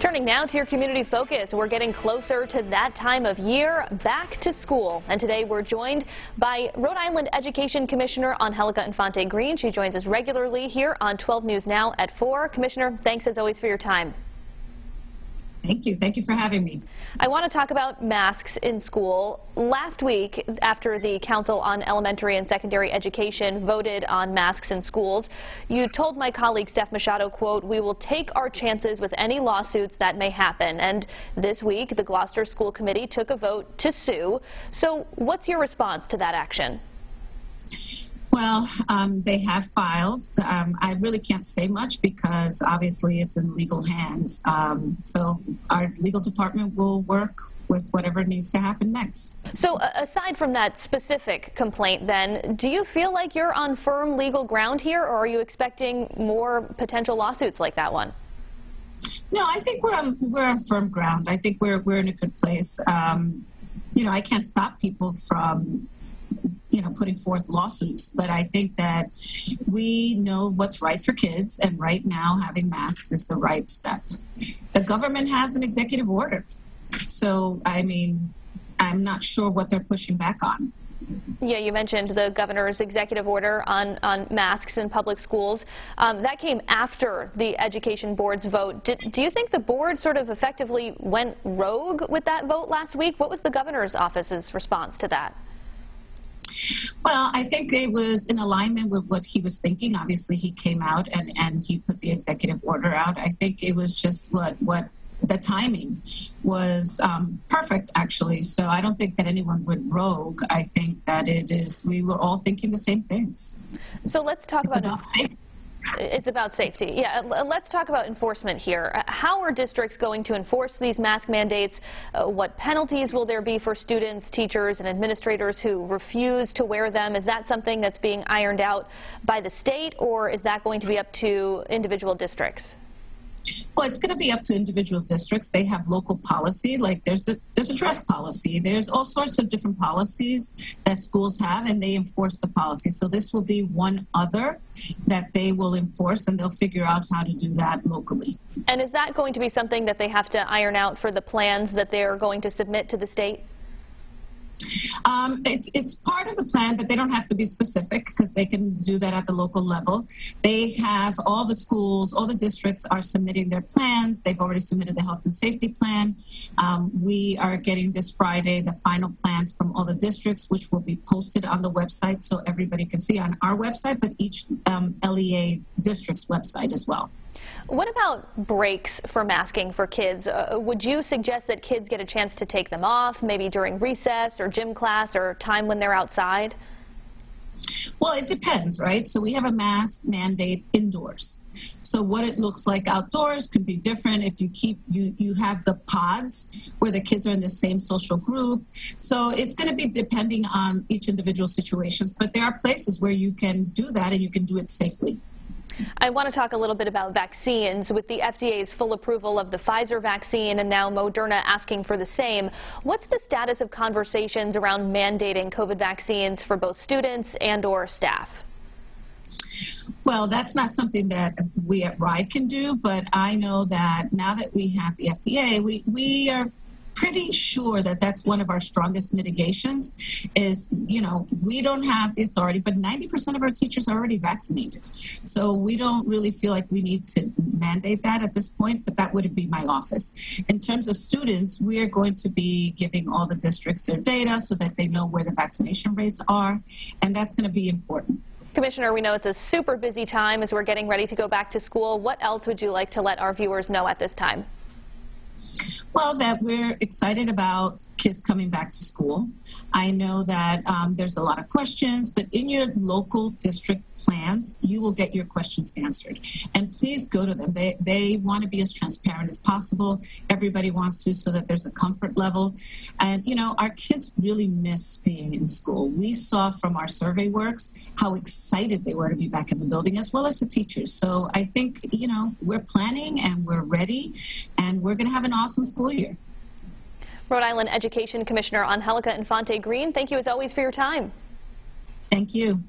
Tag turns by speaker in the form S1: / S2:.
S1: Turning now to your community focus, we're getting closer to that time of year, back to school. And today we're joined by Rhode Island Education Commissioner Angelica Infante Green. She joins us regularly here on 12 News Now at 4. Commissioner, thanks as always for your time.
S2: Thank you. Thank you for having me.
S1: I want to talk about masks in school. Last week, after the Council on Elementary and Secondary Education voted on masks in schools, you told my colleague Steph Machado, quote, we will take our chances with any lawsuits that may happen. And this week, the Glocester School Committee took a vote to sue. So what's your response to that action?
S2: Well, um, they have filed. Um, I really can't say much because obviously it's in legal hands. Um, so our legal department will work with whatever needs to happen next.
S1: So aside from that specific complaint then, do you feel like you're on firm legal ground here or are you expecting more potential lawsuits like that one?
S2: No, I think we're on we're on firm ground. I think we're we're in a good place. Um, you know, I can't stop people from you know putting forth lawsuits but i think that we know what's right for kids and right now having masks is the right step the government has an executive order so i mean i'm not sure what they're pushing back on
S1: yeah, you mentioned the governor's executive order on, on masks in public schools. Um, that came after the education board's vote. Did, do you think the board sort of effectively went rogue with that vote last week? What was the governor's office's response to that?
S2: Well, I think it was in alignment with what he was thinking. Obviously, he came out and, and he put the executive order out. I think it was just what what the timing was um, perfect, actually. So I don't think that anyone would rogue. I think that it is. We were all thinking the same things.
S1: So let's talk it's about. about it's about safety. Yeah, let's talk about enforcement here. Uh, how are districts going to enforce these mask mandates? Uh, what penalties will there be for students, teachers, and administrators who refuse to wear them? Is that something that's being ironed out by the state, or is that going to be up to individual districts?
S2: Well, it's going to be up to individual districts. They have local policy, like there's a there's a dress policy. There's all sorts of different policies that schools have, and they enforce the policy. So this will be one other that they will enforce, and they'll figure out how to do that locally.
S1: And is that going to be something that they have to iron out for the plans that they're going to submit to the state?
S2: Um, it's it's part of the plan, but they don't have to be specific because they can do that at the local level. They have all the schools, all the districts are submitting their plans. They've already submitted the health and safety plan. Um, we are getting this Friday the final plans from all the districts, which will be posted on the website so everybody can see on our website, but each um, LEA district's website as well.
S1: What about breaks for masking for kids? Uh, would you suggest that kids get a chance to take them off, maybe during recess or gym class or time when they're outside?
S2: Well, it depends, right? So we have a mask mandate indoors. So what it looks like outdoors could be different if you keep you you have the pods where the kids are in the same social group. So it's going to be depending on each individual situations, but there are places where you can do that and you can do it safely.
S1: I want to talk a little bit about vaccines. With the FDA's full approval of the Pfizer vaccine and now Moderna asking for the same, what's the status of conversations around mandating COVID vaccines for both students and or staff?
S2: Well, that's not something that we at RIDE can do, but I know that now that we have the FDA, we, we are pretty sure that that's one of our strongest mitigations is you know we don't have the authority but 90% of our teachers are already vaccinated so we don't really feel like we need to mandate that at this point but that would be my office in terms of students we are going to be giving all the districts their data so that they know where the vaccination rates are and that's going to be important
S1: Commissioner, we know it's a super busy time as we're getting ready to go back to school. What else would you like to let our viewers know at this time?
S2: Well, that we're excited about kids coming back to school. I know that um, there's a lot of questions, but in your local district plans, you will get your questions answered. And please go to them. They, they want to be as transparent as possible. Everybody wants to so that there's a comfort level. And, you know, our kids really miss being in school. We saw from our SurveyWorks how excited they were to be back in the building, as well as the teachers. So I think, you know, we're planning and we're ready, and we're going to have an awesome school school year.
S1: Rhode Island Education Commissioner Angelica Infante Green, thank you as always for your time.
S2: Thank you.